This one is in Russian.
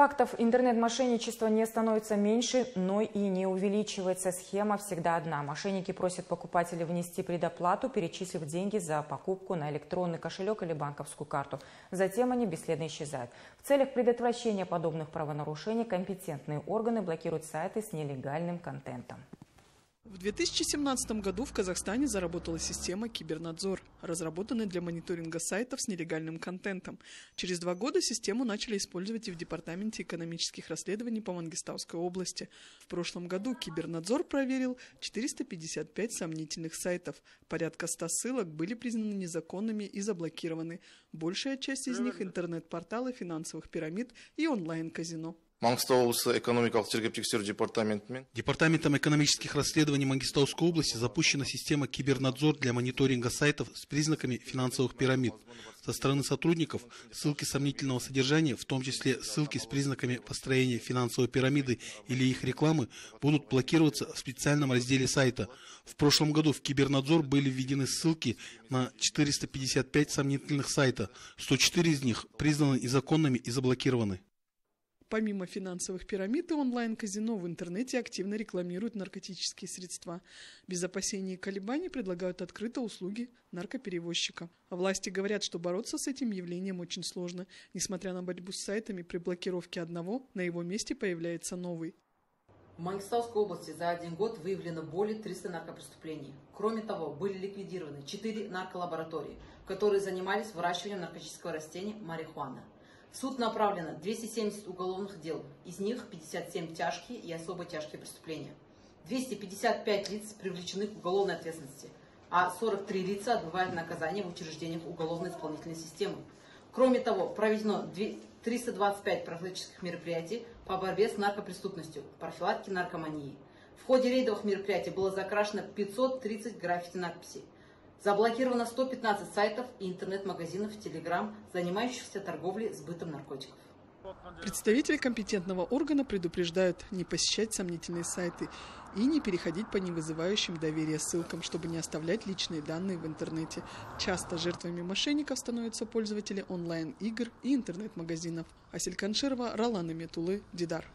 Фактов интернет-мошенничества не становится меньше, но и не увеличивается. Схема всегда одна. Мошенники просят покупателей внести предоплату, перечислив деньги за покупку на электронный кошелек или банковскую карту. Затем они бесследно исчезают. В целях предотвращения подобных правонарушений компетентные органы блокируют сайты с нелегальным контентом. В 2017 году в Казахстане заработала система «Кибернадзор», разработанная для мониторинга сайтов с нелегальным контентом. Через два года систему начали использовать и в Департаменте экономических расследований по Мангистауской области. В прошлом году Кибернадзор проверил 455 сомнительных сайтов. Порядка 100 ссылок были признаны незаконными и заблокированы. Большая часть из них – интернет-порталы финансовых пирамид и онлайн-казино. Маңғыстау облысы экономикалық тергеп тексеру департаментімен Департаментом экономических расследований Мангистауской области запущена система «Кибернадзор» для мониторинга сайтов с признаками финансовых пирамид. Со стороны сотрудников ссылки сомнительного содержания, в том числе ссылки с признаками построения финансовой пирамиды или их рекламы, будут блокироваться в специальном разделе сайта. В прошлом году в Кибернадзор были введены ссылки на 455 сомнительных сайта, 104 из них признаны незаконными и заблокированы. Помимо финансовых пирамид и онлайн-казино в интернете активно рекламируют наркотические средства. Без опасений и колебаний предлагают открыто услуги наркоперевозчика. А власти говорят, что бороться с этим явлением очень сложно. Несмотря на борьбу с сайтами, при блокировке одного на его месте появляется новый. В Мангистауской области за один год выявлено более 300 наркопреступлений. Кроме того, были ликвидированы 4 нарколаборатории, которые занимались выращиванием наркотического растения марихуана. В суд направлено 270 уголовных дел, из них 57 тяжкие и особо тяжкие преступления. 255 лиц привлечены к уголовной ответственности, а 43 лица отбывают наказание в учреждениях уголовно-исполнительной системы. Кроме того, проведено 325 профилактических мероприятий по борьбе с наркопреступностью, профилактике наркомании. В ходе рейдовых мероприятий было закрашено 530 граффити надписей. Заблокировано 115 сайтов и интернет-магазинов Telegram, занимающихся торговлей сбытом наркотиков. Представители компетентного органа предупреждают не посещать сомнительные сайты и не переходить по невызывающим доверия ссылкам, чтобы не оставлять личные данные в интернете. Часто жертвами мошенников становятся пользователи онлайн-игр и интернет-магазинов. Асель Канширова, Ролан Метулы, Дидар.